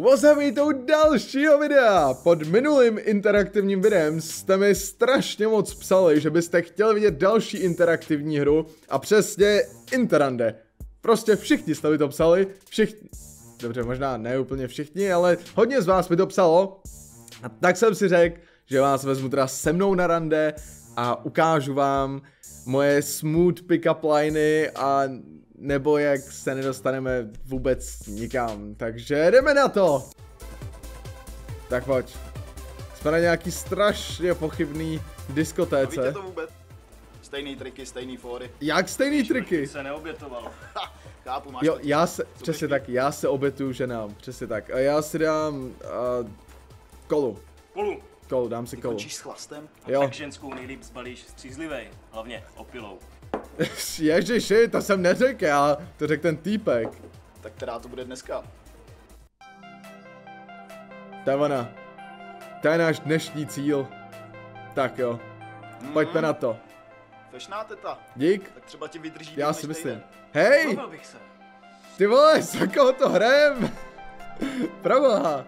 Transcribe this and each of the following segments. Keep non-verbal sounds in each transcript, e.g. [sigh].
What's to dalšího videa. Pod minulým interaktivním videem jste mi strašně moc psali, že byste chtěli vidět další interaktivní hru a přesně Interande. Prostě všichni jste mi to psali, všichni, dobře možná ne úplně všichni, ale hodně z vás mi to psalo. A tak jsem si řekl, že vás vezmu teda se mnou na rande a ukážu vám moje smooth pick-up liny a nebo jak se nedostaneme vůbec nikam. Takže jdeme na to! Tak pojď. Jsme na nějaký strašně pochybný diskotéce. Víte to vůbec? Stejný triky, stejný fóry. Jak stejný triky? se neobětoval. Ha, chápu, máš Jo, já se, Co přesně tak, já se obetuju ženám, přesně tak. A já si dám uh, kolu, Kolu. kolu, dám si Ty kolu. končíš s chlastem? Jo. Tak ženskou nejlíp zbalíš střízlivej. Hlavně opilou. [laughs] Ježiši, to jsem neřekl, já to řekl ten týpek. Tak která to bude dneska? To je ona. To je náš dnešní cíl. Tak jo, pojďme na to. Fešná teta. Dík, Tak třeba ti vydrží já si myslím. týden. Hej, bych se. ty vole, [laughs] za koho to hrajem? Proboha.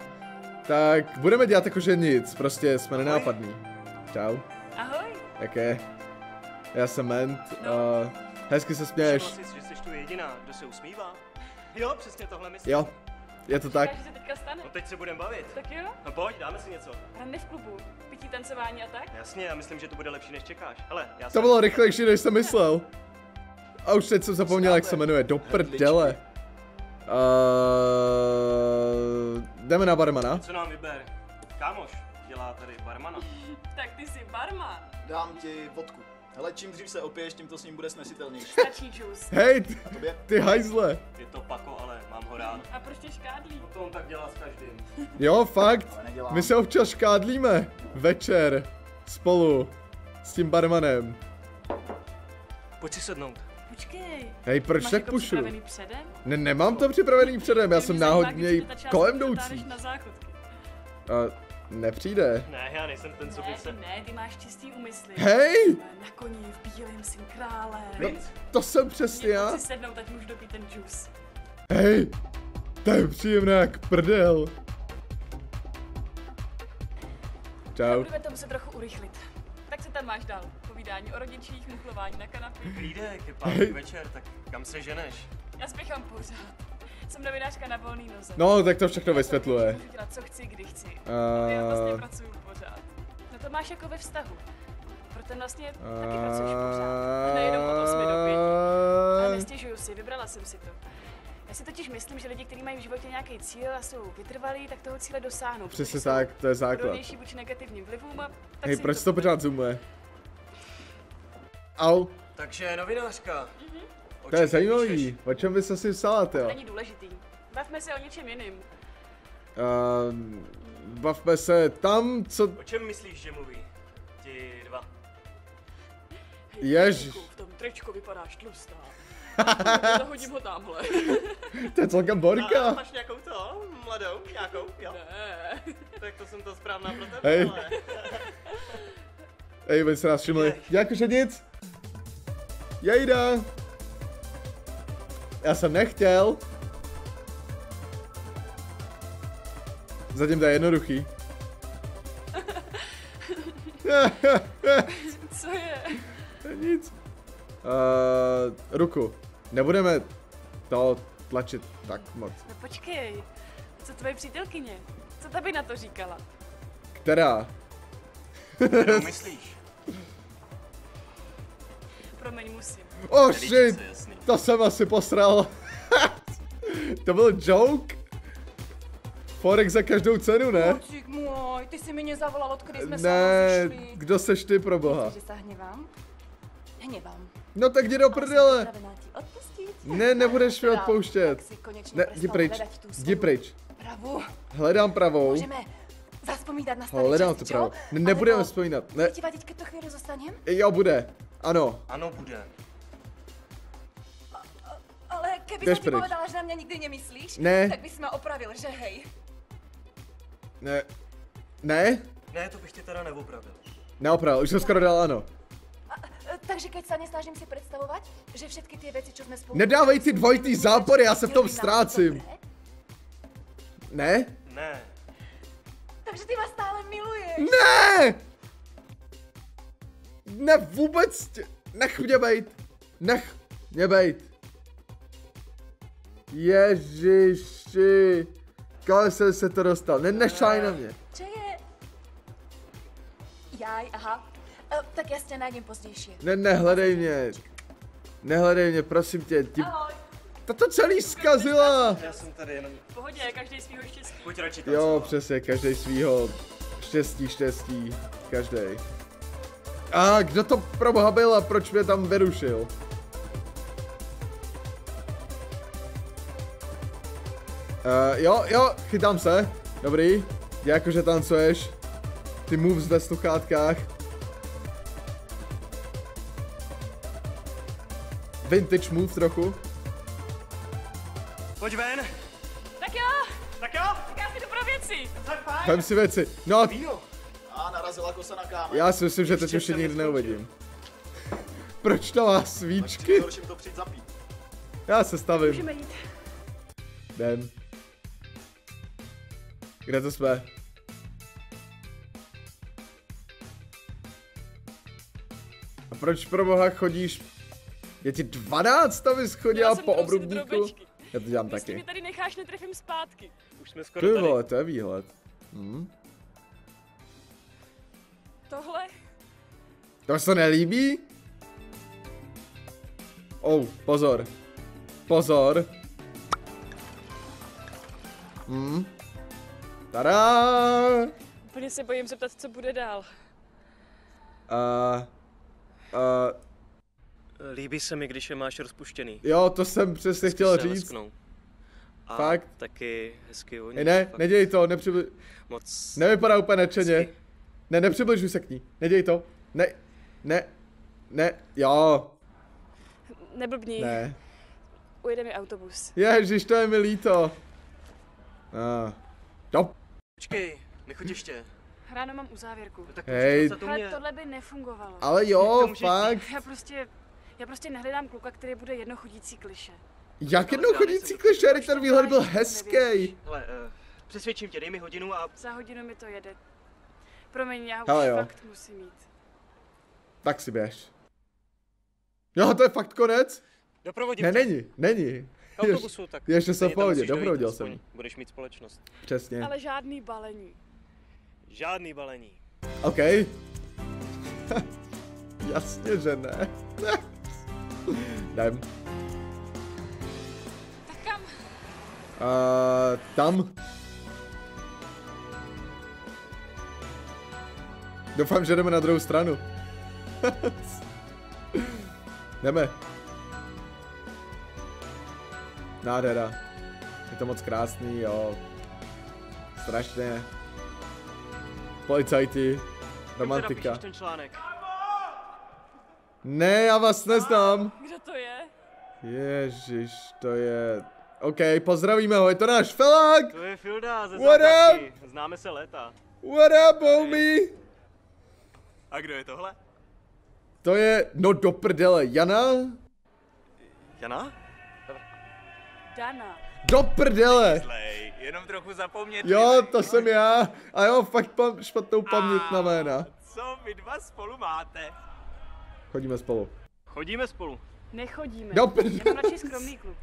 Tak budeme dělat jako, že nic, prostě jsme nenápadní. Čau, Ahoj. jaké? Já jsem Ment, No. uh, hezky se směješ. Jsi, tu jediná, kdo se usmívá? Jo, přesně tohle myslím. Jo, je to tak. Tak. že se teďka stane. No teď se budeme bavit. Tak jo, No pojď, dáme si něco. rande v klubu, pití, tancování a tak. Jasně, já myslím, že to bude lepší, než čekáš. Hele, já To bylo rychlejší, než jsem myslel. A už teď jsem zapomněl, jak se jmenuje. Do prdele. Uh, jdeme na barmana. Co nám vyber? Kámoš, dělá tady barmana. [laughs] Tak ty jsi barma. Dám ti vodku. Hele, čím dřív se opiješ, tím to s ním bude snesitelnější. Stačí džus. Hej, ty, ty hajzle. Je to pako, ale mám ho rád. A proč tě škádlí? No to on tak dělá s každým. Jo, fakt. My se občas škádlíme. Večer. Spolu. S tím barmanem. Pojď si sednout. Počkej. Hej, proč Máš tak jako pušu? připravený předem? Ne, nemám to připravený předem, já Mě jsem náhodně kolem jdoucí. na záchodky. Uh, nepřijde. Ne, já nejsem ten, co by Ne, se... ty ne, ty máš čistý úmysly. Hej! Na koni, v bílém, jsem králem. No, to jsem přesně já. chci sednout, ať můžu dopít ten džus. Hej, to je příjemné jak prdel. Čau. Budeme to muset trochu urychlit. Tak se tam máš dál. Povídání o rodičích, muchlování na kanapě. Klídek, je pátek večer, tak kam se ženeš? Já spěchám pořád. Jsem novinářka na volný noze. No, tak to všechno vysvětluje. Můžu dělat, co chci, kdy chci. A- Já vlastně pracuju pořád. No to máš jako ve vztahu. Proto vlastně taky pracuješ pořád. A nejenom od 8 do 5. Ale nestěžuju si, vybrala jsem si to. Já si totiž myslím, že lidi, kteří mají v životě nějaký cíl a jsou vytrvalí, tak toho cíle dosáhnou. Přesně tak, to je základ. Vůči negativním vlivům a tak Hej, proč to povede. pořád zoomuje? Au, Takže novinářka. O to je zajímavý. O čem bys si psala, To jo? není důležitý. Bavme se o něčem jiným. Uh, bavme se tam, co... O čem myslíš, že mluví? Ti dva. Ježiš. V tom tričku vypadáš tlustá. [laughs] Zahodím ho tamhle. To je celkem borka. máš nějakou to? Mladou? Nějakou? Jo. Ne. Tak to jsem to správná pro tebe, Hej. ale... Ej, vy se nás všimli. Jakože nic. Jejda. Já jsem nechtěl. Zatím to je jednoduchý. [laughs] Co je? Nic. Uh, ruku. Nebudeme to tlačit tak moc. No počkej. Co tvoje přítelkyně? Co ta by na to říkala? Která? Kterou myslíš? Promiň, musím. Oh Nelíbí shit! To jsem asi posral. to byl joke? Forex za každou cenu, ne? Klučík můj, ty jsi mi nezavolal, odkdy jsme se Ne, kdo seš ty pro boha? Myslíš, že se hněvám? Hněvám. No tak jdi do prdele. Ne, nebudeš mi odpouštět. Ne, jdi pryč, jdi pryč. Pravu. Hledám pravou. Můžeme zaspomínat na staré Hledám časy, tu čo? pravou. Ne, nebudeme Alebo vzpomínat. Ne, vadit, keď to chvíli zostanem? jo, bude. Ano. Ano, bude. Ale keby Jdeš som ti pryč. povedala, že na mňa nikdy nemyslíš, Ne. tak bys ma opravil, že hej. Ne. Ne? Ne, to bych tě teda neopravil. Neopravil, už jsem skoro dal ano. E, Takže keď sa nesnažím si predstavovať, že všetky tie veci, čo sme spolu... Nedávej ty dvojitý zápory, já se v tom ztrácím. dobré, Ne? Ne. Takže ty vás stále miluješ. Ne! Ne, vůbec tě... Nech mě bejt. Nech mě bejt. Ježiši. Kam jsem se to dostal? Ne, nešaj na mě. Čo je? Jaj, aha. E, tak já se najdem později. Ne, nehledej mě. Nehledej mě, prosím tě. Ti... Ahoj. Ta to celý zkazila. Já jsem tady jenom... V pohodě, každý svýho štěstí. Pojď radši Jo, přesně, každý svýho štěstí, štěstí, každý. A kdo to pro boha byl a proč mě tam vyrušil? Uh, jo, jo, chytám se. Dobrý. Jako, že tancuješ. Ty moves ve sluchátkách. Vintage move trochu. Pojď ven. Tak jo, Tak jo. tak já si jdu pro věci. Tak fajn. Vem si věci. No, Víno. A narazila kosa na kámen. já si myslím, že teď Ještě už je nikdy neuvidím. Proč to má svíčky? to přijít zapít. Já se stavím. Můžeme jít. Jdem. Kde to jsme? A proč pro boha chodíš? Je ti 12, abys chodila Měla jsem po obrubníku? Já to dělám Jestli taky. mě tady necháš, netrefím zpátky. Už jsme skoro Ty tady. vole, to je výhled. Hm? Tohle? To se nelíbí? Oh, pozor. Pozor. Hm? Tada! Úplně se bojím zeptat, co bude dál. Uh, uh, Líbí se mi, když je máš rozpuštěný. jo, to jsem přesně chtěl Zkus se říct. lesknout. A Fakt? taky hezky o ní. Ne, ne, Fakt neděj to, nepřibli... Moc... Nevypadá úplně nadšeně. Hezky. Ne, nepřibližuj se k ní. Neděj to. Ne, ne, ne, jo, Neblbni, ne. ujede mi autobus. Ježiš, to je mi líto. Ah. Do... Počkej, nechoď ještě. Ráno mám uzávěrku. No tak Hej. Ale mě. tohle by nefungovalo. Ale jo, to fakt. Já prostě, já prostě nehledám kluka, který bude jednochodící kliše. Jak jednou chodící Už ten to výhled byl hezký. Hele, uh, přesvědčím tě, dej mi hodinu a... Za hodinu mi to jede. Promiň, já už Hele jo. fakt musím jít. Tak si běž. Jo, to je fakt konec? Doprovodím Ne, tě. není, není. K autobusu, tak... ještě jsem v pohodě, doprovodil jsem. Budeš mít společnost. Přesně. Ale žádný balení. Žádný balení. OK. [laughs] Jasně, že ne. [laughs] Jdem. Tak kam? Uh, tam. Doufám, že jdeme na druhou stranu. jdeme. Nádhera. Je to moc krásný, jo. Strašně. Policajti. Romantika. ten článek. Ne, já vás neznám. Kdo to je? Ježiš, to je... OK, pozdravíme ho, je to náš felák! To je Filda ze What základky. Známe se léta. What up, homie? A kdo je tohle? To je, no do prdele, Jana? Jana? Dana. Do prdele! Jenom trochu zapomnět. Jo, to jsem já. A jo, fakt pam, špatnou paměť na jména. Co vy dva spolu máte? Chodíme spolu. Chodíme spolu. Nechodíme. Do Já prdele. mám radši skromný kluk.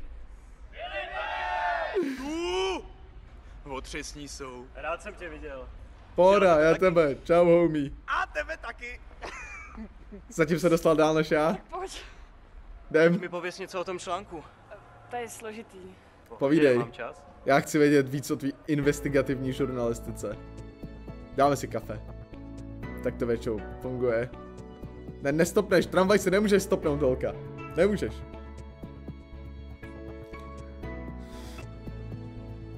Otřesní jsou. Rád jsem tě viděl. Pohoda, já tebe. Čau, homie. A tebe taky. Zatím se dostal dál než já. Pojď. Jdem, Mi pověs něco o tom článku. To je složitý. Povídej. Mám čas? já chci vědět víc o tvý investigativní žurnalistice. Dáme si kafe. Tak to většinou funguje. Ne, nestopneš, tramvaj si nemůžeš stopnout, holka. Nemůžeš.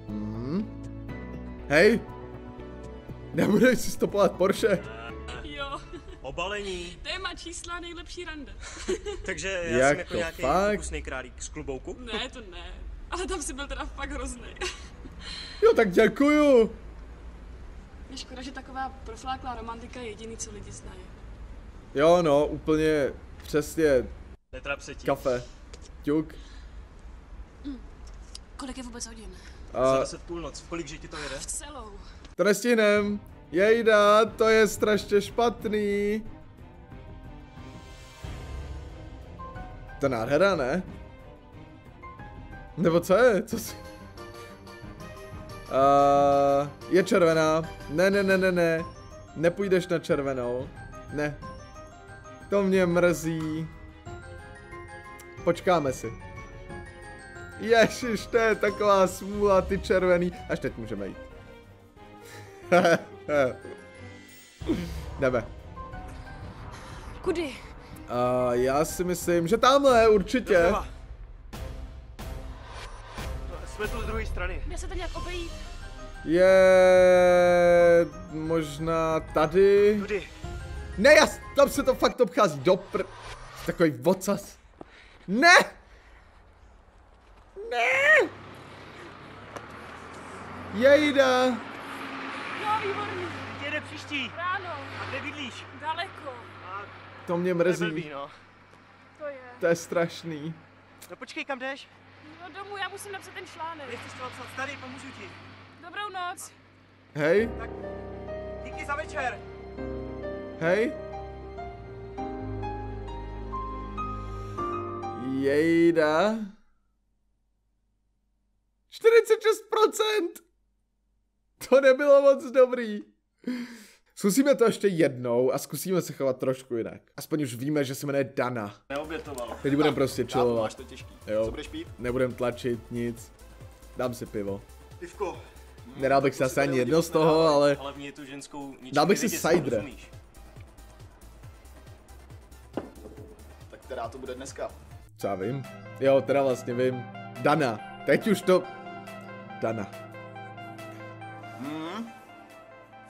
Hmm. Hej! Nebudeš si stopovat Porsche? Jo, Obalení. téma čísla nejlepší rande. [laughs] Takže já Jak jsem jako to nějaký fakt? králík z klubouku. Ne, to ne. Ale tam si byl teda fakt hrozný. Jo, tak děkuju! Je škoda, že taková profláklá romantika je jediný, co lidi znají. Jo, no, úplně přesně Netrap se tím. kafe. Ťuk. Kolik je vůbec hodin? Za A 10 půlnoc, v kolik že ti to jede? Celou. To nestihnem. Jejda, to je strašně špatný. To nádhera, ne? Nebo co je? Co si... Uh, je červená. Ne, ne, ne, ne, ne. Nepůjdeš na červenou. Ne. To mě mrzí. Počkáme si. Ježiš, to je taková smůla, ty červený. Až teď můžeme jít. [laughs] Jdeme. Kudy? Uh, já si myslím, že tamhle určitě. Jsme tu z druhé strany. Dá se to nějak obejít? Je možná tady. Tudy. Ne, já, tam se to fakt obchází do pr... Takový vocas. Ne! Ne! Jejda! No, výborný. Kde jede příští? Ráno. A kde bydlíš? Daleko. A To mě to je blbý, mrzí. no. To je. To je strašný. No počkej, kam jdeš? No domů, já musím napsat ten článek. Nechceš to napsat tady, pomůžu ti. Dobrou noc. Hej, Díky za večer. hej. Jejda. 46%! To nebylo moc dobrý. Zkusíme to ještě jednou a zkusíme se chovat trošku jinak. Aspoň už víme, že se jmenuje Dana. Neobětoval. Teď budeme prostě chillovat. máš to těžký. Jo. Co budeš pít? Nebudem tlačit nic. Dám si pivo. Pivko. Nedal bych si asi si ani jedno z toho, ale Hlavně tu ženskou Dal bych si cider. Tak která to bude dneska? co já vím. Jo, teda vlastně vím. Dana. Teď už to... Dana.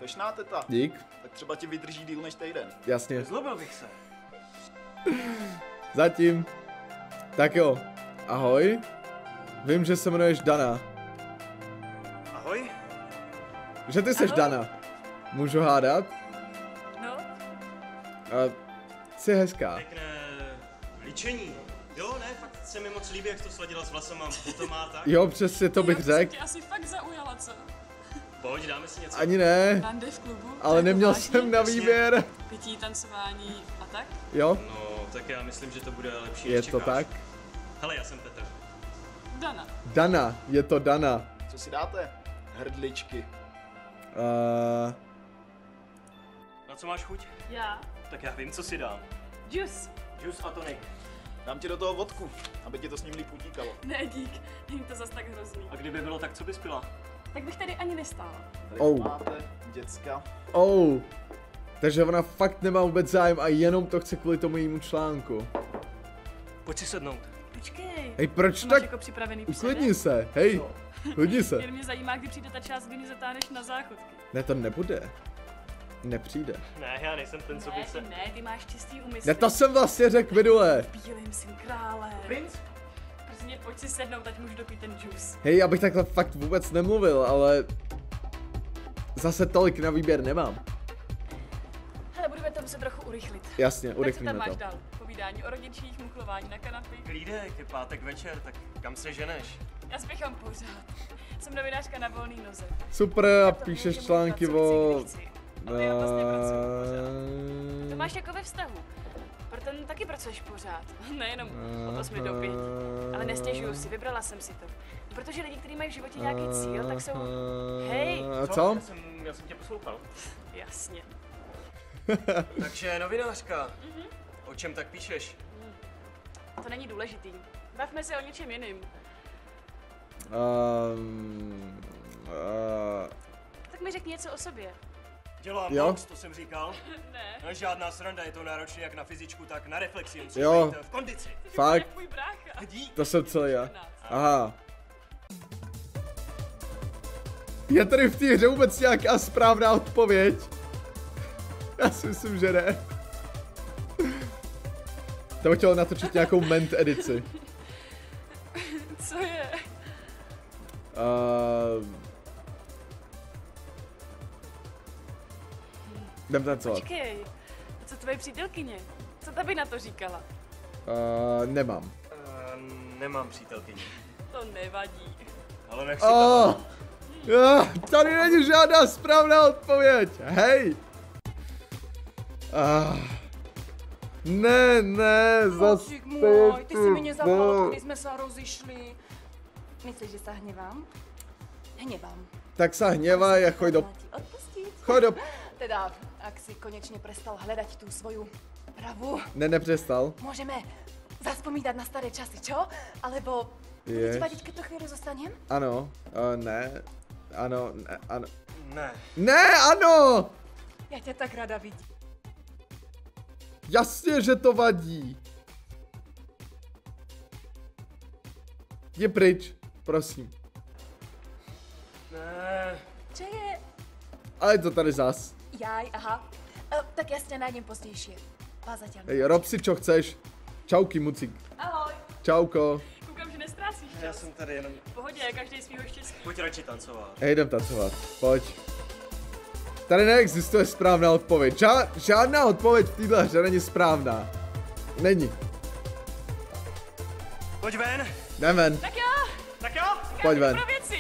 Fešná teta. Dík. Tak třeba ti vydrží díl než týden. Jasně. Zlobil bych se. Zatím. Tak jo. Ahoj. Vím, že se jmenuješ Dana. Ahoj. Že ty seš Ahoj. Dana. Můžu hádat? No, A jsi hezká. Pěkné líčení. Jo, ne, fakt se mi moc líbí, jak to sladila s vlasama. To má [laughs] tak. Jo, přesně to bych řekl. tě asi fakt zaujala, co? Pojď, dáme si něco. Ani ne. Rande v klubu? Ale neměl vážně? jsem na výběr. Pití, tancování a tak? Jo, No, tak já myslím, že to bude lepší, je než to čekáš. tak. Hele, já jsem Petr. Dana. Dana, je to Dana. Co si dáte? Hrdličky. Uh, Na co máš chuť? Já. Tak já vím, co si dám. Juice. Juice a tonic. Dám ti do toho vodku, aby ti to s ním líp utíkalo. Ne, dík. Není to zas tak hrozný. A kdyby bylo tak, co bys pila? Tak bych tady ani nestála. Tady Oh. máte, děcka. oh. Takže ona fakt nemá vůbec zájem a jenom to chce kvůli tomu jejímu článku. Pojď si sednout. Počkej. Hej, proč To máš tak? jako připravený Uklidni se, hej. Uklidni se. Jen mě zajímá, kdy přijde ta část, kdy mě zatáhneš na záchodky. Ne, to nebude. Nepřijde. Ne, já nejsem ten, co by Ne, se... ty ne, ty máš čistý úmysl. Ne, to jsem vlastně řekl minule. Bílým syn krále. Princ? Prosím tě, pojď si sednout, ať můžu dopít ten juice. Hej, já bych takhle fakt vůbec nemluvil, ale... Zase tolik na výběr nemám. Hele, budeme to muset trochu urychlit. Jasně, Tak co tam urychlíme máš to. dál? Povídání o rodičích, muchlování na kanapy. Klídek, je pátek večer, tak kam se ženeš? Já spěchám pořád. Jsem novinářka na volný noze. Super, a To píšeš články o... Ale já vlastně pracuji pořád. To máš jako ve vztahu. Proto taky pracuješ pořád. [laughs] Nejenom od 8 do 5. Ale nestěžuju si, vybrala jsem si to. Protože lidi, kteří mají v životě nějaký cíl, tak jsou... Hej! A co? Já jsem, já jsem tě poslouchal. Jasně. [laughs] Takže novinářka. Mhm. O čem tak píšeš? To není důležitý. Bavme se o něčem jiným. Um, uh, Tak mi řekni něco o sobě. Dělám Jo. box, to jsem říkal. [laughs] Ne. No, žádná sranda, je to náročné jak na fyzičku, tak na reflexi. Musíš Jo. být v kondici. fakt, to jsem celý já. 14. Aha. Je tady v té hře vůbec nějaká správná odpověď? Já si myslím, že ne. To bych chtěl natočit nějakou ment edici. Co je? Uh, jdem tancovat. Počkej. A co tvoje přítelkyně? Co ta by na to říkala? Uh, nemám. Uh, nemám přítelkyni. To nevadí. Ale nech si Oh, to. ah, tady není žádná správná odpověď. Hej. Ah. Ne, ne, zase Chlapčík můj, ty si mi no. nezavolal, když jsme se rozišli. Myslíš, že se hněvám? Hněvám. Tak sa hnevaj a choď do... Má Choď do... [laughs] Teda, ak si konečne prestal hľadať tú svoju pravú, Ne, nepřestal. môžeme zaspomínať na staré časy, čo? Alebo bude Jež. ti vadiť, keď to chvíľu zostanem? Ano, uh, ne, ano, ne, ano. Ne. Ne, ano! Ja ťa tak rada vidím. Jasně, že to vadí. Je pryč, prosím. Ne. Čo je? Ale je to tady zas. Jaj, aha. E, tak jasne nájdem pozdejšie. Vás zatiaľ. Hej, rob si, čo chceš. Čauky, mucik. Ahoj. Čauko. Koukám, že nestrácíš Já čas. jsem tady jenom... V pohodě, každý svýho štěstí. Pojď radši tancovat. Hej, jdem tancovat. Pojď. Tady neexistuje správná odpověď. Ža- žádná odpověď v této hře není správná. Není. Pojď ven. Jdem ven. Tak jo, Tak jo. Pojď ven. pro věci.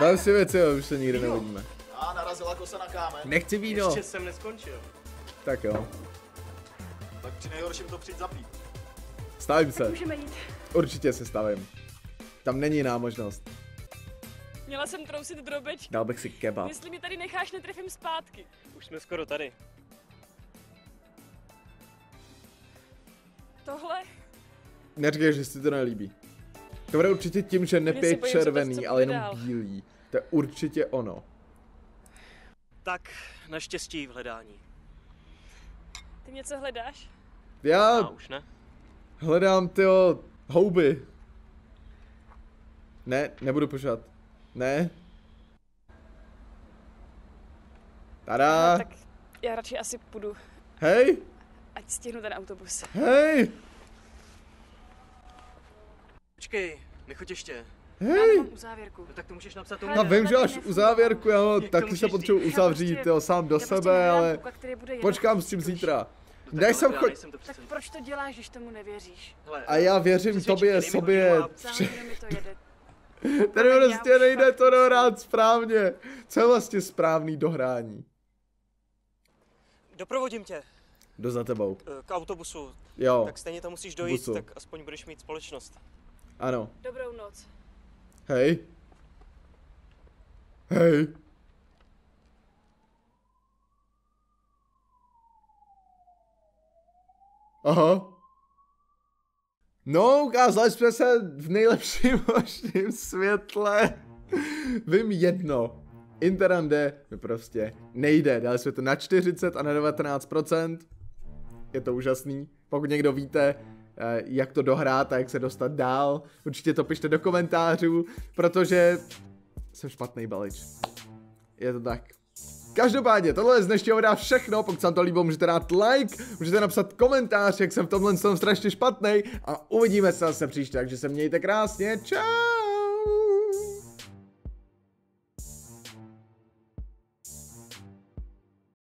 Vem si věci, jo, už se nikdy neuvidíme. A narazila kosa na kámen. Nechci víno. Ještě jsem neskončil. Tak jo. Tak při nejhorším to přijď zapít. Stavím se. Můžeme jít. Určitě se stavím. Tam není jiná možnost. Měla jsem trousit drobečky. Dal bych si kebab. Jestli mi tady necháš, netrefím zpátky. Už jsme skoro tady. Tohle? Neříkej, že si to nelíbí. To bude určitě tím, že nepije červený, ale jenom bílý. To je určitě ono. Tak, naštěstí v hledání. Ty něco hledáš? Já A už ne? hledám tyho houby. Ne, nebudu požádat. Ne. Tada. No, tak já radši asi půjdu, Hej, ať stihnu ten autobus. hej, Počkej, nechoď ještě. Hej. Já uzávěrku. No tak to můžeš napsat No tomu. vím, že až u závěrku, já to taky můžeš se potřebuji Já uzavřít, prostě- jo, sám do Já prostě sebe, ale počkám s tím zítra. Tak Dej ale sem já choď. nejsem to Tak proč to děláš, když tomu nevěříš? A já věřím tobě, sobě. jede. [laughs] Tady Já prostě nejde to dohrát správně. Co je vlastně správný dohrání? Doprovodím tě Jdu za tebou. eh, k autobusu. Jo, Tak stejně tam musíš dojít, Busu. tak aspoň budeš mít společnost. ano. Dobrou noc. Hej. Hej. Aha. No, ukázali jsme se v nejlepším [laughs] možným světle. Vím jedno. Interande mi prostě nejde. Dali jsme to na 40 a na 19%. Je to úžasný. Pokud někdo víte, jak to dohrát a jak se dostat dál, určitě to pište do komentářů, protože jsem špatný balič. Je to tak. Každopádně, tohle je z dnešního videa všechno, pokud se vám to líbilo, můžete dát like, můžete napsat komentář, jak jsem v tomhle tom strašně špatný a uvidíme se zase příště, takže se mějte krásně, čau!